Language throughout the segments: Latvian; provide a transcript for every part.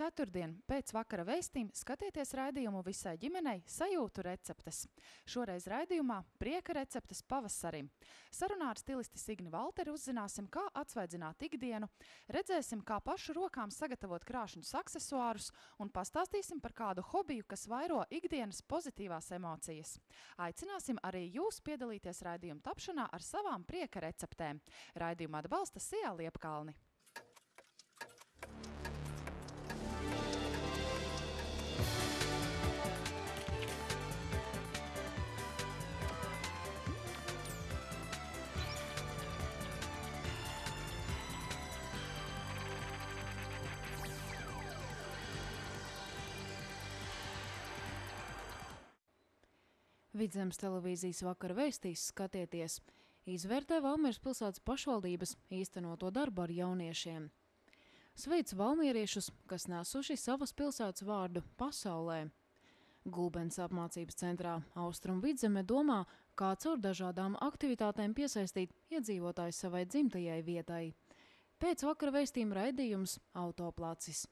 ceturtdien pēc vakara vēstīm skatieties raidījumu visai ģimenei sajūtu receptes. Šoreiz raidījumā prieka receptes pavasarim. Sarunā ar stilisti Signi Valteri uzzināsim, kā atsvaidzināt ikdienu, redzēsim, kā pašu rokām sagatavot krāšņus aksesuārus un pastāstīsim par kādu hobiju, kas vairo ikdienas pozitīvās emocijas. Aicināsim arī jūs piedalīties raidījuma tapšanā ar savām prieka receptēm. Raidījuma atbalsta Sijā Liepkalni. Vidzemes televīzijas vakara vēstīs skatieties, izvērtē Valmieras pilsētas pašvaldības īstenoto darbu ar jauniešiem. Sveic valmieriešus, kas nesuši savas pilsētas vārdu pasaulē. Gulbens apmācības centrā Austrum Vidzeme domā, kā caur dažādām aktivitātēm piesaistīt iedzīvotājus savai dzimtajai vietai. Pēc vakara vēstījuma raidījums Autoplacis.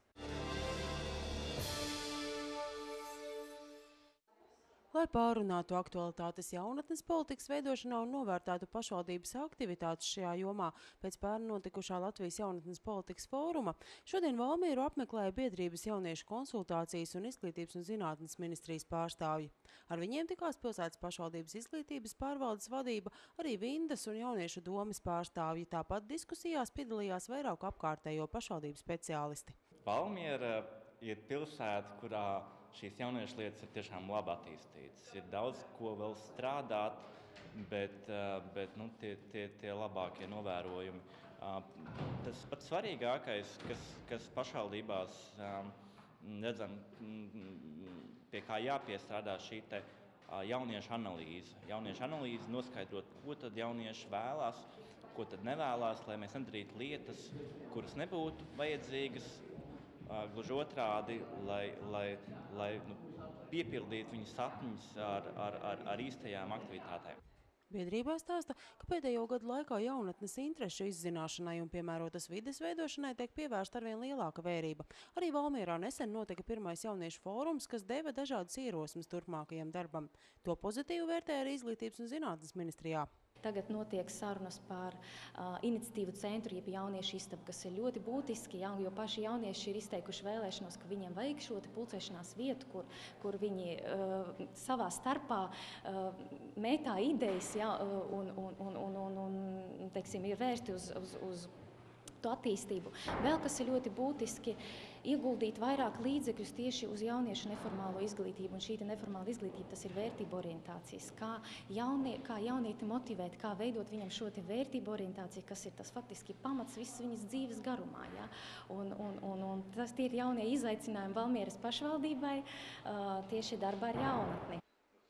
Lai pārunātu aktualitātes jaunatnes politikas veidošanā un novērtētu pašvaldības aktivitātes šajā jomā pēc pērn notikušā Latvijas jaunatnes politikas fóruma, šodien Valmīru apmeklēja biedrības jauniešu konsultācijas un izglītības un zinātnes ministrijas pārstāvji. Ar viņiem tikās pilsētas pašvaldības izglītības pārvaldes vadība, arī Vindas un jauniešu domas pārstāvji. Tāpat diskusijās piedalījās vairāk apkārtējo pašvaldību speciālisti. Valmiera ir pilsēta, kurā šīs jauniešu lietas ir tiešām labi attīstītas. Ir daudz ko vēl strādāt, bet, bet nu, tie, tie, tie labākie novērojumi. Tas pats svarīgākais, kas, kas pašvaldībās redzam, pie kā jāpiestrādā šī te, jauniešu analīze. Jauniešu analīze noskaidrot, ko tad jaunieši vēlās, ko tad nevēlas, lai mēs nedarītu lietas, kuras nebūtu vajadzīgas, Gluži otrādi, lai, lai, lai nu, piepildītu viņu sapņus ar, ar, ar, ar īstajām aktivitātēm. Biedrībā stāsta, ka pēdējo gadu laikā jaunatnes interešu izzināšanai un piemērotas vides veidošanai tiek pievērsta arvien lielāka vērība. Arī Valmierā nesen notika pirmais jauniešu fórums, kas deva dažādas ierosmes turpmākajam darbam. To pozitīvi vērtē arī Izglītības un zinātnes ministrijā. Tagad notiek sarunas par uh, iniciatīvu centru, jeb jauniešu istabu, kas ir ļoti būtiski, ja, jo paši jaunieši ir izteikuši vēlēšanos, ka viņiem vajag šo pulcēšanās vietu, kur, kur viņi uh, savā starpā uh, mētā idejas ja, un, un, un, un, un, un teiksim, ir vērsti uz, uz, uz to attīstību. Vēl kas ir ļoti būtiski, ieguldīt vairāk līdzekļus tieši uz jauniešu neformālo izglītību. Un šī neformāla izglītība tas ir vērtību orientācijas. Kā, jaunie, kā jaunieti motivēt, kā veidot viņam šo vērtību orientāciju, kas ir tas faktiski pamats visas viņas dzīves garumā. Ja? Un, un, un, un tas tie ir jaunie izaicinājumi Valmieras pašvaldībai tieši darbā ar jaunatni.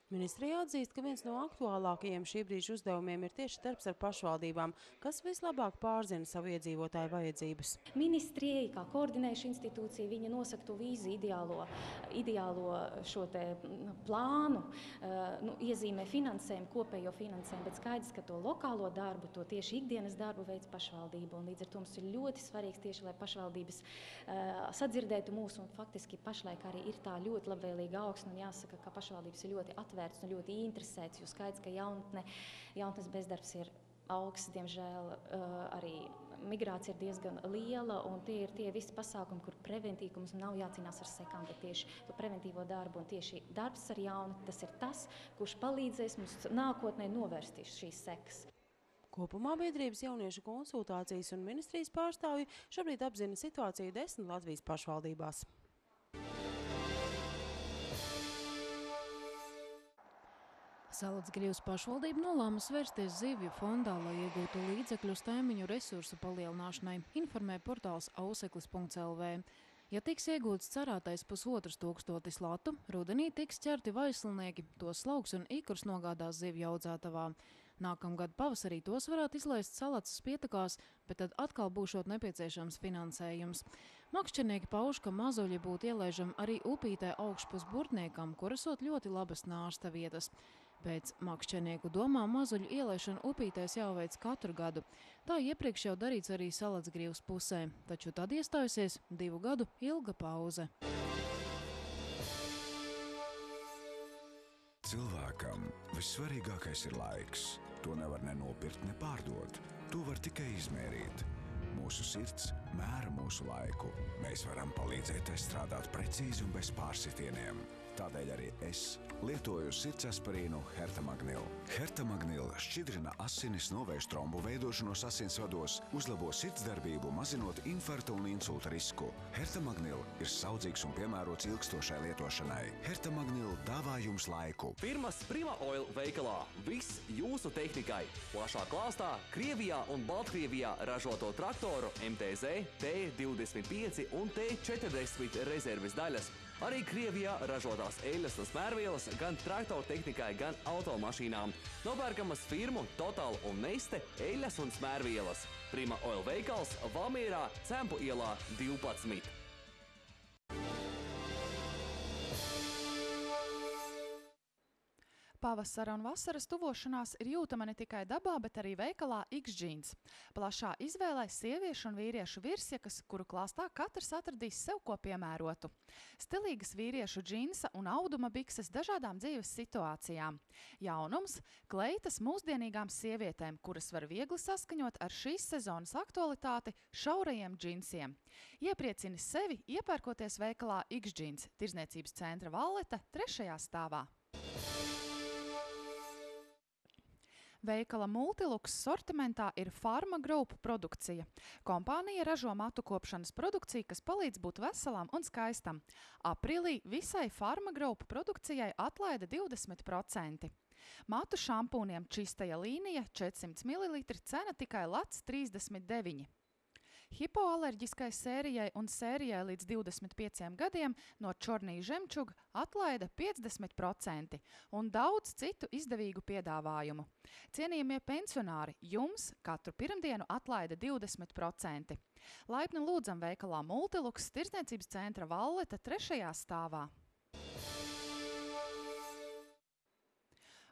Ministrija atzīst, ka viens no aktuālākajiem šī brīža uzdevumiem ir tieši darbs ar pašvaldībām, kas vislabāk pārzina savu iedzīvotāju vajadzības. Ministrijai, kā koordinējuša institūcija, viņa nosaka to vīzi ideālo, ideālo šo te plānu, nu, iezīmē finansējumu, kopējo finansējumu, bet skaidrs, ka to lokālo darbu, to tieši ikdienas darbu veids pašvaldība. Un līdz ar to mums ir ļoti svarīgs tieši, lai pašvaldības uh, sadzirdētu mūsu, un faktiski pašlaik arī ir tā ļoti labvēlīga augsne, un jāsaka, ka pašvaldības ir ļoti atvērtas atvērts un ļoti interesēts. Jo skaidrs, ka jaunatne, jaunatnes bezdarbs ir augsts, diemžēl arī migrācija ir diezgan liela, un tie ir tie visi pasākumi, kur preventīvums nav jācīnās ar sekām, bet tieši to preventīvo darbu un tieši darbs ar jaunu, tas ir tas, kurš palīdzēs mums nākotnē novērst šīs sekas. Kopumā biedrības jauniešu konsultācijas un ministrijas pārstāvji šobrīd apzina situāciju desmit Latvijas pašvaldībās. Salacgrīvas pašvaldība nolēma svērsties zivju fondā, lai iegūtu līdzekļus tēmiņu resursu palielināšanai, informē portāls auseklis.lv. Ja tiks iegūts cerētais pusotras tūkstotis latu, rudenī tiks ķerti vaislinieki, tos slauks un ikurs nogādās zivju audzētavā. Nākamgad pavasarī tos varētu izlaist salacas pietakās, bet tad atkal būšot nepieciešams finansējums. Makšķernieki pauž, ka mazuļi būtu ielaižami arī upītē augšpus burtniekam, kur esot ļoti labas nārsta vietas. Pēc makšķernieku domām mazuļu ielaišana upītēs jāveic katru gadu. Tā iepriekš jau darīts arī Salacgrīvas pusē, taču tad iestājusies divu gadu ilga pauze. Cilvēkam vissvarīgākais ir laiks. To nevar ne nopirkt, ne pārdot. To var tikai izmērīt. Mūsu sirds mēra mūsu laiku. Mēs varam palīdzēt tai strādāt precīzi un bez pārsitieniem. Tādēļ arī es lietoju sirds aspirīnu Hertamagnilu. Hertamagnilu šķidrina asinis, novērš trombu veidošanos asinsvados, uzlabo sirdsdarbību, mazinot infarkta un insulta risku. Hertamagnilu ir saudzīgs un piemērots ilgstošai lietošanai. Hertamagnilu dāvā jums laiku. Pirmas Prima Oil veikalā viss jūsu tehnikai. Plašā klāstā Krievijā un Baltkrievijā ražoto traktoru MTZ, T25 un T40 rezerves daļas. Arī Krievijā ražotās eļas un smērvielas gan traktoru tehnikai, gan automašīnām. Nopērkamas firmu Total un Neste eļas un smērvielas. Prima Oil veikals Valmierā, Cempu ielā 12. Pavasara un vasaras tuvošanās ir jūtama ne tikai dabā, bet arī veikalā X-Jeans. Plašā izvēlē sieviešu un vīriešu virsjakas, kuru klāstā katrs atradīs sev ko piemērotu. Stilīgas vīriešu džinsa un auduma bikses dažādām dzīves situācijām. Jaunums – kleitas mūsdienīgām sievietēm, kuras var viegli saskaņot ar šīs sezonas aktualitāti šaurajiem džinsiem. Iepriecini sevi, iepērkoties veikalā X-Jeans, tirzniecības centra Valleta, trešajā stāvā. Veikala Multiluks sortimentā ir Pharma Group produkcija. Kompānija ražo matu kopšanas produkciju, kas palīdz būt veselam un skaistam. Aprīlī visai Pharma Group produkcijai atlaida 20%. Matu šampūniem čistajā līnija 400 ml cena tikai lats 39. Hipoalerģiskai sērijai un sērijai līdz 25 gadiem no Čornija žemčuga atlaida 50% un daudz citu izdevīgu piedāvājumu. Cienījamie pensionāri, jums katru pirmdienu atlaida 20%. Laipni lūdzam veikalā Multiluks tirsniecības centra Valleta trešajā stāvā.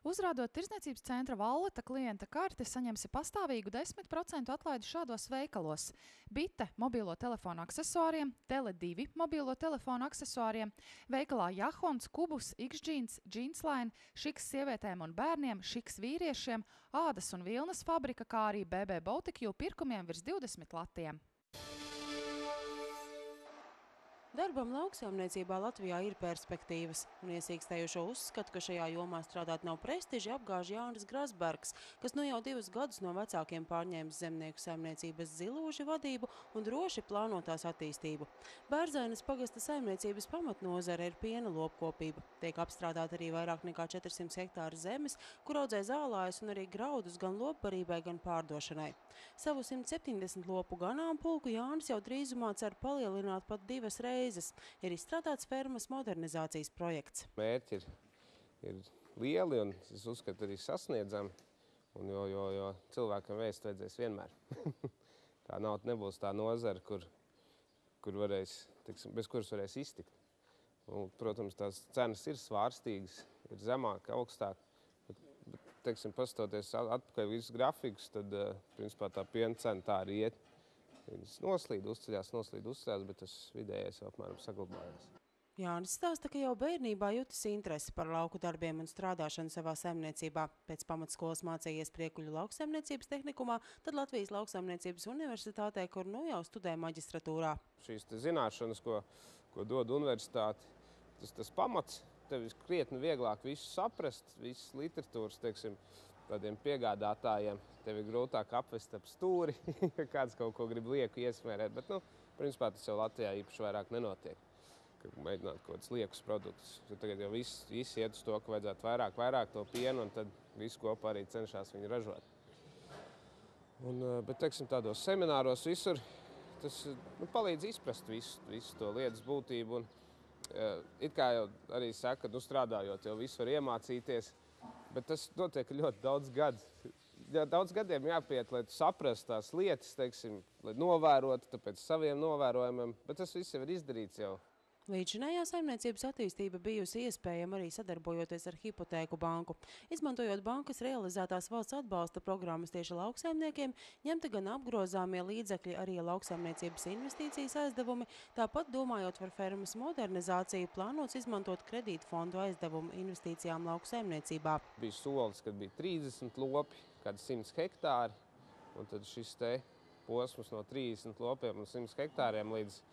Uzrādot tirsniecības centra valleta klienta karti, saņemsi pastāvīgu 10% atlaidi šādos veikalos. Bite mobilo telefonu aksesuāriem, Tele2 mobilo telefonu aksesuāriem, veikalā Jahons, Kubus, X-Jeans, Jeansline, šiks sievietēm un bērniem, šiks vīriešiem, ādas un vilnas fabrika, kā arī BB Baltic pirkumiem virs 20 latiem. Darbam lauksaimniecībā Latvijā ir perspektīvas, un iesīkstējušo uzskatu, ka šajā jomā strādāt nav prestiži, apgāž Jānis Grasbergs, kas nu jau divus gadus no vecākiem pārņēmis zemnieku saimniecības zilūži vadību un droši plānotās attīstību. Bērzainas pagasta saimniecības pamatnozara ir piena lopkopība. Tiek apstrādāt arī vairāk nekā 400 hektāru zemes, kur audzē zālājus un arī graudus gan lopbarībai, gan pārdošanai. Savu 170 lopu ganāmpulku Jānis jau drīzumā cer palielināt pat divas reizes reizes ir izstrādāts fermas modernizācijas projekts. Mērķi ir, ir lieli un es uzskatu arī sasniedzami, un jo, jo, jo cilvēkam vēst vajadzēs vienmēr. tā nav, nebūs tā nozara, kur, kur varēs, tiksim, bez kuras varēs iztikt. Un, protams, tās cenas ir svārstīgas, ir zemāk, augstāk. Bet, bet teiksim, pastoties atpakaļ visus grafikus, tad, uh, principā, tā piena cena tā arī iet. Viņas noslīd, uzceļās, noslīd, uzceļās, bet tas vidējais jau apmēram saglabājās. Jānis stāsta, ka jau bērnībā jutis interesi par lauku darbiem un strādāšanu savā saimniecībā. Pēc pamatskolas mācījies Priekuļu lauksaimniecības tehnikumā, tad Latvijas lauksaimniecības universitātē, kur nu jau studē maģistratūrā. Šīs zināšanas, ko, ko dod universitāte, tas, tas pamats, tev ir krietni vieglāk visu saprast, visas literatūras, teiksim, tādiem piegādātājiem. Tev ir grūtāk apvest ap stūri, ja kāds kaut ko grib lieku iesmērēt. Bet, nu, principā tas jau Latvijā īpaši vairāk nenotiek. Mēģināt kaut kādus liekus produktus. Jo tagad jau viss, viss iet uz to, ka vajadzētu vairāk, vairāk to pienu, un tad visu kopā arī cenšas viņu ražot. Un, eh, bet, teiksim, tādos semināros visur tas nu, palīdz izprast visu, visu to lietas būtību. Un, uh, it kā jau arī saka, nu, strādājot, jau visu var iemācīties. Bet tas notiek ļoti daudz gadu. Ja daudz gadiem jāpiet, lai saprastu tās lietas, teiksim, lai novērotu pēc saviem novērojumiem, bet tas viss jau ir izdarīts jau Līdzinājā saimniecības attīstība bijusi iespējama arī sadarbojoties ar hipotēku banku. Izmantojot bankas realizētās valsts atbalsta programmas tieši lauksaimniekiem, ņemta gan apgrozāmie līdzekļi, arī lauksaimniecības investīcijas aizdevumi, tāpat domājot par fermas modernizāciju, plānots izmantot kredītfondu aizdevumu investīcijām lauksaimniecībā. Bija solis, kad bija 30 lopi, kad 100 hektāri, un tad šis te posms no 30 lopiem un 100 hektāriem līdz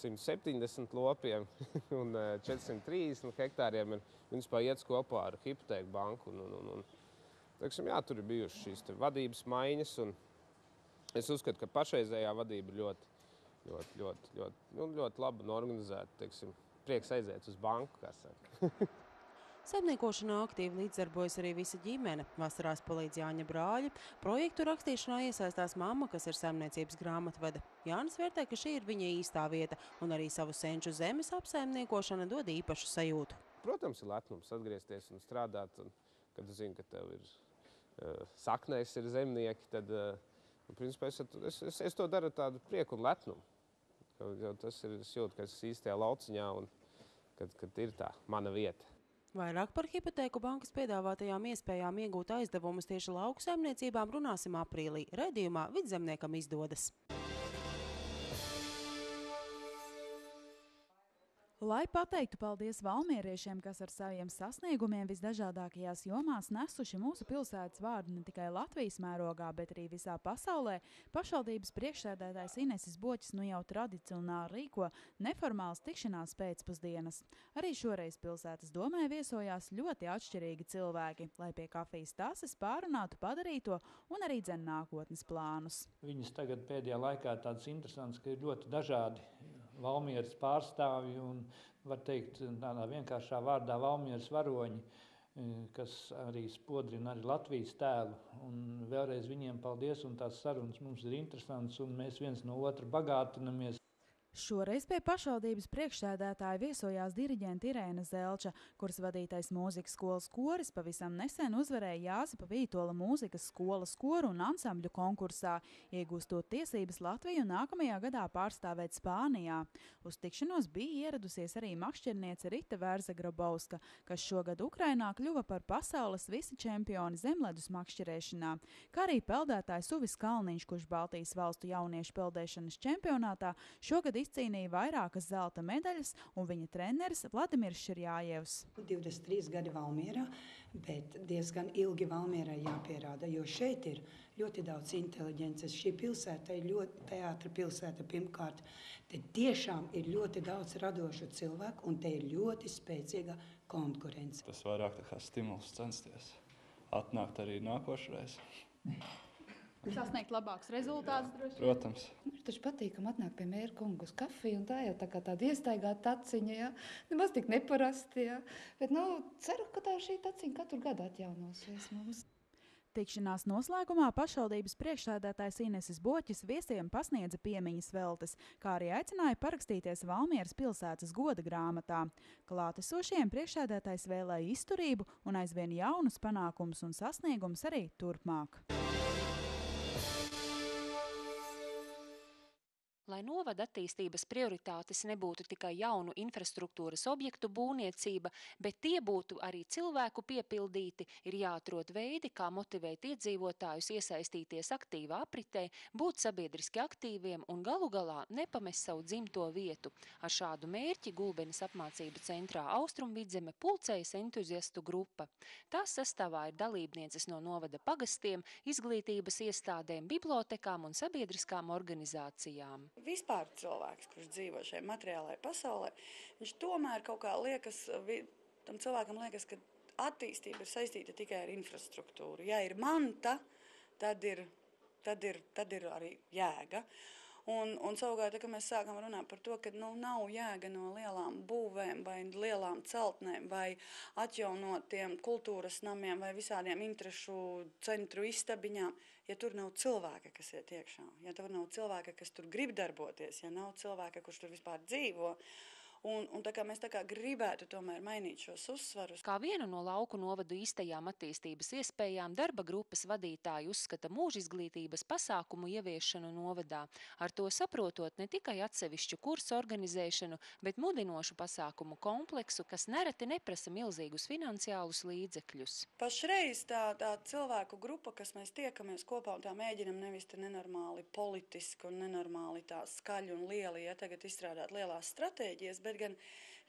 170 lopiem un 430 eh, hektāriem ir principā iet kopā ar hipotēku banku. Un, un, un, teiksim, jā, tur ir bijušas šīs vadības maiņas. Es uzskatu, ka pašreizējā vadība ir ļoti, ļoti, ļoti, ļoti, nu, ļoti labi un organizēta. Teiksim, prieks aiziet uz banku, kā saka. Saimniekošanā aktīvi līdzdarbojas arī visa ģimene. Vasarās palīdz Jāņa brāļi. Projektu rakstīšanā iesaistās mamma, kas ir saimniecības grāmatvede. Jānis vērtē, ka šī ir viņa īstā vieta, un arī savu senču zemes apsaimniekošana dod īpašu sajūtu. Protams, ir lepnums atgriezties un strādāt, un, kad zini, ka tev ir uh, saknēs ir zemnieki, tad uh, principā, es, es, es, es to daru tādu prieku un lepnumu. Jo tas ir, es jūtu, ka es esmu īstajā lauciņā un kad, kad ir tā mana vieta. Vairāk par hipotēku bankas piedāvātajām iespējām iegūt aizdevumus tieši lauksaimniecībām runāsim aprīlī. Redījumā vidzemniekam izdodas. Lai pateiktu paldies valmieriešiem, kas ar saviem sasniegumiem visdažādākajās jomās nesuši mūsu pilsētas vārdu ne tikai Latvijas mērogā, bet arī visā pasaulē, pašvaldības priekšsēdētājs Inesis Boķis nu jau tradicionāli rīko neformāls tikšanās pēcpusdienas. Arī šoreiz pilsētas domē viesojās ļoti atšķirīgi cilvēki, lai pie kafijas tases pārunātu padarīto un arī dzen nākotnes plānus. Viņas tagad pēdējā laikā tādas interesantas, ka ir ļoti dažādi Valmieras pārstāvji un, var teikt, tādā vienkāršā vārdā Valmieras varoņi, e, kas arī spodrina arī Latvijas tēlu. Un vēlreiz viņiem paldies, un tās sarunas mums ir interesantas, un mēs viens no otra bagātinamies. Šoreiz pie pašvaldības priekšsēdētāja viesojās diriģente Irēna Zelča, kuras vadītais mūzikas skolas koris pavisam nesen uzvarēja Jāzipa Vītola mūzikas skolas koru un ansambļu konkursā, iegūstot tiesības Latviju nākamajā gadā pārstāvēt Spānijā. Uz tikšanos bija ieradusies arī makšķerniece Rita Vērza Grabauska, kas šogad Ukrainā kļuva par pasaules visi čempioni zemledus makšķerēšanā, kā arī peldētājs Uvis Kalniņš, kurš Baltijas valstu jauniešu peldēšanas čempionātā šogad izcīnīja vairākas zelta medaļas, un viņa treneris Vladimirs Širjājevs. 23 gadi Valmierā, bet diezgan ilgi Valmierai jāpierāda, jo šeit ir ļoti daudz inteliģences. Šī pilsēta ir ļoti teātra pilsēta pirmkārt. Te tiešām ir ļoti daudz radošu cilvēku, un te ir ļoti spēcīga konkurence. Tas vairāk kā stimuls censties atnākt arī nākošreiz sasniegt labākus rezultātus. Protams. Ir taču patīkami atnākt pie mēra kungu uz kafiju, un tā jau tā kā tāda iestaigāta taciņa, ja? nemaz tik neparasti. Ja? Bet, nu, ceru, ka tā šī taciņa katru gadu atjaunosies mums. Tikšanās noslēgumā pašvaldības priekšsēdētājs Ineses Boķis viesiem pasniedza piemiņas veltes, kā arī aicināja parakstīties Valmieras pilsētas goda grāmatā. Klātesošiem priekšsēdētājs vēlēja izturību un aizvien jaunus panākumus un sasniegumus arī turpmāk. Lai novada attīstības prioritātes nebūtu tikai jaunu infrastruktūras objektu būvniecība, bet tie būtu arī cilvēku piepildīti, ir jāatrod veidi, kā motivēt iedzīvotājus iesaistīties aktīvā apritē, būt sabiedriski aktīviem un galu galā nepamest savu dzimto vietu. Ar šādu mērķi Gulbenes apmācību centrā Austrumvidzeme pulcējas entuziastu grupa. Tās sastāvā ir dalībnieces no novada pagastiem, izglītības iestādēm, bibliotekām un sabiedriskām organizācijām vispār cilvēks, kurš dzīvo šajā materiālajā pasaulē, viņš tomēr kaut kā liekas, tam cilvēkam liekas, ka attīstība ir saistīta tikai ar infrastruktūru. Ja ir manta, tad ir, tad ir, tad ir arī jēga. Un, un savukārt, kad mēs sākam runāt par to, ka nu, nav jēga no lielām būvēm, vai lielām celtnēm, vai atjaunotiem kultūras namiem, vai visādiem interešu centru istabiņām, ja tur nav cilvēka, kas iet iekšā, ja tur nav cilvēka, kas tur grib darboties, ja nav cilvēka, kurš tur vispār dzīvo. Un, un tā kā mēs tā kā gribētu tomēr mainīt šos uzsvarus. Kā vienu no lauku novadu īstajām attīstības iespējām darba grupas vadītāji uzskata mūža izglītības pasākumu ieviešanu novadā, ar to saprotot ne tikai atsevišķu kursu organizēšanu, bet mudinošu pasākumu kompleksu, kas nereti neprasa milzīgus finansiālus līdzekļus. Pašreiz tā, tā cilvēku grupa, kas mēs tiekamies kopā un tā mēģinam nevis te nenormāli politiski un nenormāli tā skaļi un lieli, ja tagad izstrādāt lielās stratēģijas, bet gan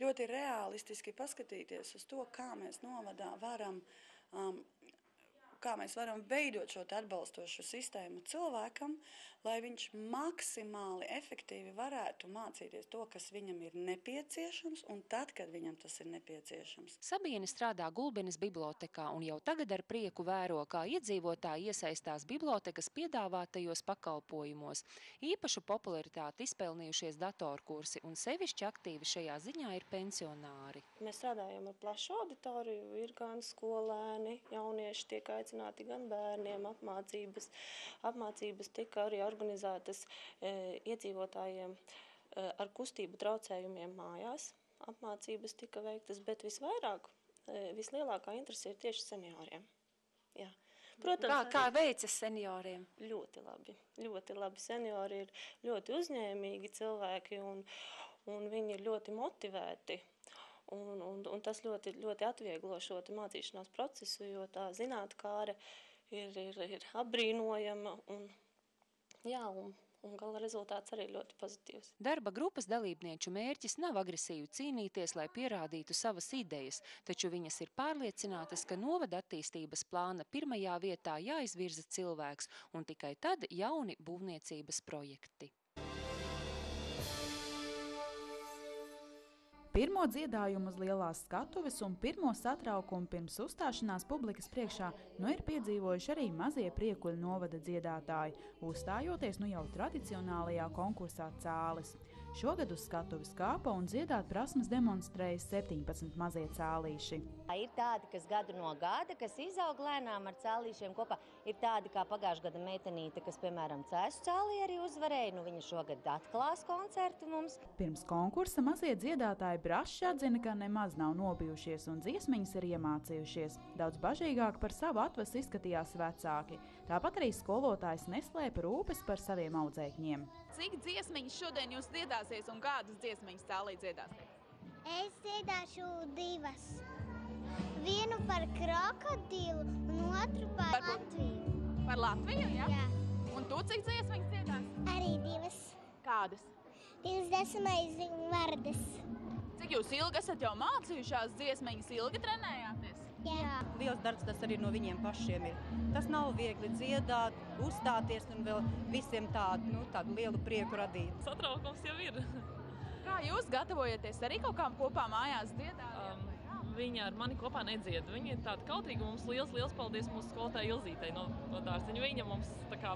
ļoti realistiski paskatīties uz to, kā mēs novadā varam um, kā mēs varam veidot šo atbalstošu sistēmu cilvēkam, lai viņš maksimāli efektīvi varētu mācīties to, kas viņam ir nepieciešams, un tad, kad viņam tas ir nepieciešams. Sabiene strādā Gulbenes bibliotekā un jau tagad ar prieku vēro, kā iedzīvotāji iesaistās bibliotekas piedāvātajos pakalpojumos. Īpašu popularitāti izpelnījušies datorkursi un sevišķi aktīvi šajā ziņā ir pensionāri. Mēs strādājam ar plašu auditoriju, ir gan skolēni, jaunieši tiek aicināti, gan bērniem apmācības. Apmācības tika arī organizētas e, iedzīvotājiem e, ar kustību traucējumiem mājās. Apmācības tika veiktas, bet visvairāk, e, vislielākā interese ir tieši senioriem. Jā. Protams, kā, kā veicas senioriem? Ļoti labi. Ļoti labi. Seniori ir ļoti uzņēmīgi cilvēki un, un viņi ir ļoti motivēti. Un, un, un tas ļoti, ļoti atvieglo šo mācīšanās procesu, jo tā zinātnē ir, ir, ir apbrīnojama un, jā, un, un gala rezultāts arī ļoti pozitīvs. Darba grupas dalībnieču mērķis nav agresīvi cīnīties, lai pierādītu savas idejas, taču viņas ir pārliecinātas, ka novada attīstības plāna pirmajā vietā jāizvirza cilvēks un tikai tad jauni būvniecības projekti. Pirmo dziedājumu uz lielās skatuves un pirmo satraukumu pirms uzstāšanās publikas priekšā nu ir piedzīvojuši arī mazie priekuļu novada dziedātāji, uzstājoties nu jau tradicionālajā konkursā cālis. Šogad uz skatuves kāpa un dziedāt prasmes demonstrēja 17 mazie cālīši. Ir tādi, kas gadu no gada, kas izaug lēnām ar cēlīšiem kopā. Ir tādi kā pagājušā gada meitenīte, kas, piemēram, cēsu cēlī arī uzvarēja. Nu, viņa šogad atklās koncertu mums. Pirms konkursa mazie dziedātāji braši atzina, ka nemaz nav nobijušies un dziesmiņas ir iemācījušies. Daudz bažīgāk par savu atvesu izskatījās vecāki. Tāpat arī skolotājs neslēpa rūpes par saviem audzēkņiem. Cik dziesmiņas šodien jūs dziedāsiet un kādas dziesmiņas tālāk dziedāsiet? Es dziedāšu divas. Vienu par krokodilu un otru par, par Latviju. Par Latviju, jā? Jā. Un tu cik dziesmiņas dziedās? Arī divas. Kādas? Divas desmitais vārdas. Cik jūs ilgi esat jau mācījušās dziesmiņas, ilgi trenējāties? Jā. Liels darbs tas arī no viņiem pašiem ir. Tas nav viegli dziedāt, uzstāties un vēl visiem tādu, nu, tādu lielu prieku radīt. Satraukums jau ir. Kā jūs gatavojaties arī kaut kām kopā mājās dziedāt? Viņa ar mani kopā nedzied. Viņa ir tāda kautrīga. Mums liels, liels paldies mūsu skolotājai Ilzītei no, no dārziņa. Viņa mums tā kā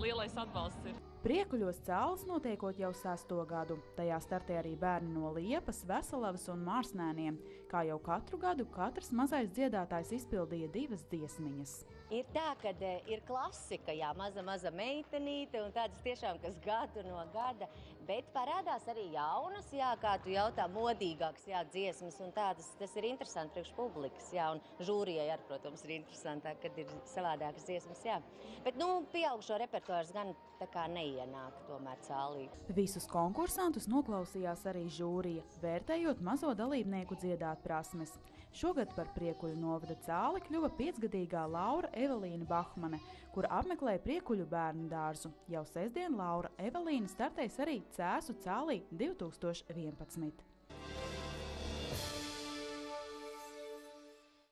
lielais atbalsts ir. Priekuļos cēlus notiekot jau sesto gadu. Tajā startē arī bērni no Liepas, Veselavas un Mārsnēniem. Kā jau katru gadu, katrs mazais dziedātājs izpildīja divas dziesmiņas. Ir tā, ka ir klasika, jā, maza, maza meitenīte, un tādas tiešām, kas gadu no gada, bet parādās arī jaunas, jā, kā tu jautā, modīgākas, jā, dziesmas, un tādas, tas ir interesanti priekš publikas, jā, un žūrijai arī, protams, ir interesantāk, kad ir savādākas dziesmas, jā. Bet, nu, pieaugšo repertuārs gan tā kā neienāk tomēr cālī. Visus konkursantus noklausījās arī žūrija, vērtējot mazo dalībnieku dziedāt prasmes. Šogad par priekuļu novada cāli kļuva piecgadīgā Laura Evelīna Bahmane, kur apmeklēja priekuļu bērnu dārzu. Jau sestdien Laura Evelīna startēs arī Cēsu cālī 2011.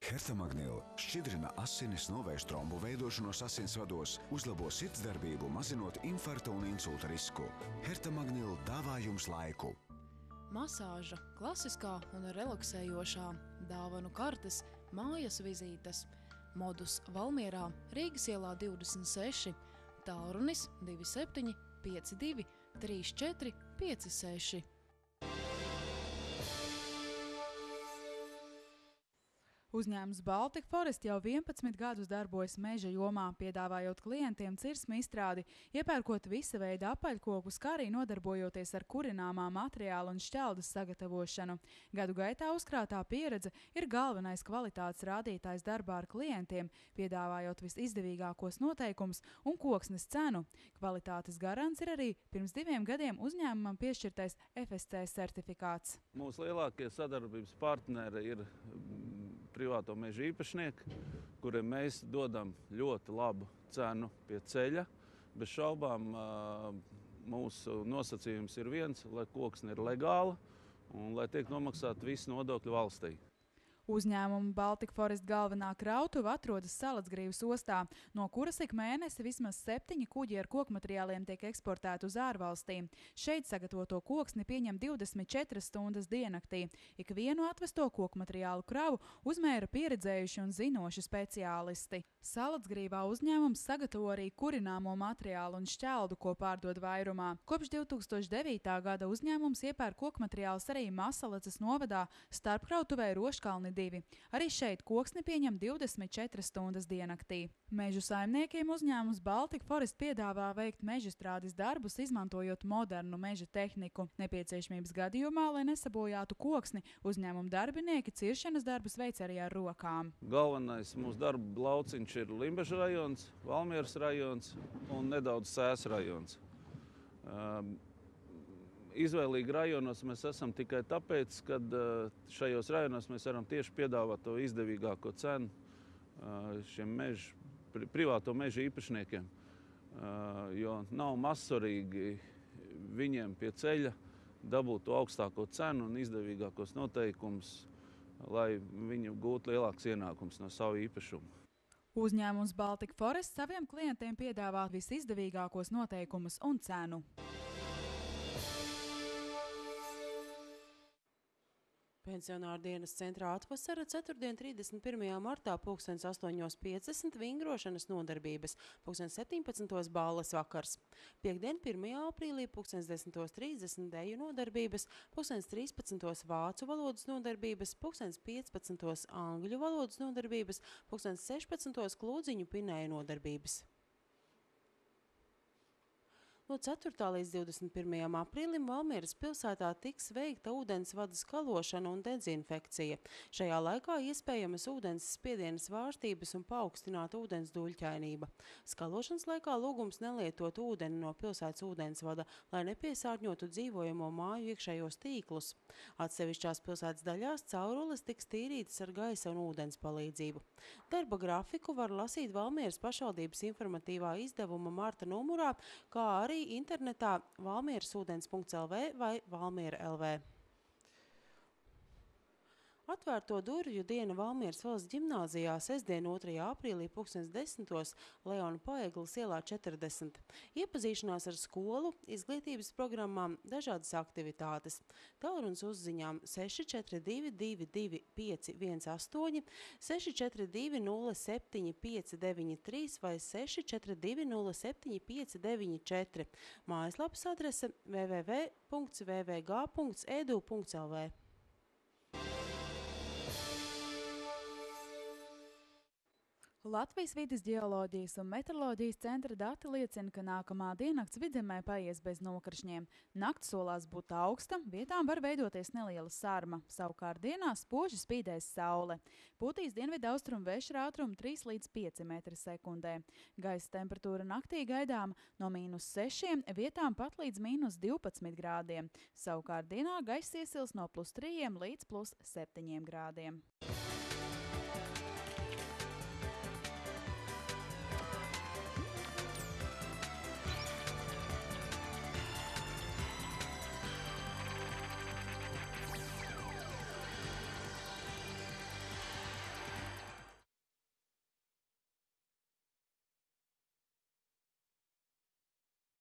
Hertamagnila šķidrina asinis, novērš trombu veidošanos asinsvados, uzlabo sirdsdarbību, mazinot infarkta un insulta risku. Hertamagnila dāvā jums laiku. Masāža, klasiskā un relaksējošā, dāvanu kartes, mājas vizītes, modus Valmierā, Rīgas ielā 26, tālrunis 27, 52, 34, 56. Uzņēmums Baltic Forest jau 11 gadus darbojas meža jomā, piedāvājot klientiem cirsmu izstrādi, iepērkot visa veida apaļkokus, kā arī nodarbojoties ar kurināmā materiālu un šķeldas sagatavošanu. Gadu gaitā uzkrātā pieredze ir galvenais kvalitātes rādītājs darbā ar klientiem, piedāvājot visizdevīgākos noteikumus un koksnes cenu. Kvalitātes garants ir arī pirms diviem gadiem uzņēmumam piešķirtais FSC certifikāts. Mūsu lielākie sadarbības partneri ir privāto meža īpašnieki, kuriem mēs dodam ļoti labu cenu pie ceļa. Bez šaubām mūsu nosacījums ir viens, lai koksne ir legāla un lai tiek nomaksāti visi nodokļi valstī. Uzņēmuma Baltika Forest galvenā krautuve atrodas Salacgrīvas ostā, no kuras ik mēnesi vismaz septiņi kuģi ar koku materiāliem tiek eksportēti uz ārvalstīm. Šeit sagatavoto koksni pieņem 24 stundas diennaktī. Ik vienu atvesto koku materiālu kravu uzmēra pieredzējuši un zinoši speciālisti. Salacgrīvā uzņēmums sagatavo arī kurināmo materiālu un šķeldu, ko pārdod vairumā. Kopš 2009. gada uzņēmums iepērk koku materiālus arī Masalacas novadā starpkrautuvē Roškalni 2. Arī šeit koksni pieņem 24 stundas diennaktī. Mežu saimniekiem uzņēmums Baltika Forest piedāvā veikt meža strādes darbus, izmantojot modernu meža tehniku. Nepieciešamības gadījumā, lai nesabojātu koksni, uzņēmuma darbinieki ciršanas darbus veic arī ar rokām. Galvenais mūsu darba lauciņš ir Limbaģa rajons, Valmieras rajons un nedaudz Sēs rajons. Um, izvēlīgi rajonos mēs esam tikai tāpēc, ka šajos rajonos mēs varam tieši piedāvāt to izdevīgāko cenu šiem mežu, privāto meža īpašniekiem. Jo nav mazsvarīgi viņiem pie ceļa dabūt augstāko cenu un izdevīgākos noteikumus, lai viņi gūtu lielāks ienākums no savu īpašumu. Uzņēmums Baltika Forest saviem klientiem piedāvā visizdevīgākos noteikumus un cenu. Pensionāra dienas centrā atvasara 4. 31. martā 8.50 vingrošanas nodarbības, 17. balles vakars. Piektdien 1. aprīlī 10.30 deju nodarbības, 13. vācu valodas nodarbības, 15. angļu valodas nodarbības, 16. klūdziņu pinēju nodarbības. No 4. līdz 21. aprīlim Valmieras pilsētā tiks veikta ūdensvada skalošana un dezinfekcija. Šajā laikā iespējamas ūdens spiedienas vārstības un paaugstināta ūdens duļķainība. Skalošanas laikā lūgums nelietot ūdeni no pilsētas ūdensvada, lai nepiesārņotu dzīvojamo māju iekšējos tīklus. Atsevišķās pilsētas daļās caurules tiks tīrītas ar gaisa un ūdens palīdzību. Darba grafiku var lasīt Valmieras pašvaldības informatīvā izdevuma marta numurā, kā arī arī internetā valmierasūdens.lv vai valmiera LV. Atvērto durvju diena Valmieras valsts ģimnāzijā sestdien 2. aprīlī 2010. Leona Paeglas ielā 40. Iepazīšanās ar skolu, izglītības programmām, dažādas aktivitātes. Tālrunis uzziņām 642 225 642 07593 vai 642 07594. Mājaslapas adrese www.vvg.edu.lv. Latvijas vidas geoloģijas un meteoroloģijas centra dati liecina, ka nākamā diennakts vidzemē paies bez nokrišņiem. Nakts solās būt augsta, vietām var veidoties neliela sarma. Savukārt dienā spoži spīdēs saule. Pūtīs dienvidu austrumu vēju ātrumu 3 līdz 5 m2. Gaisa temperatūra naktī gaidāma no mīnus 6, vietām pat līdz mīnus 12 grādiem. Savukārt dienā gaisa iesils no plus 3 līdz plus 7 grādiem.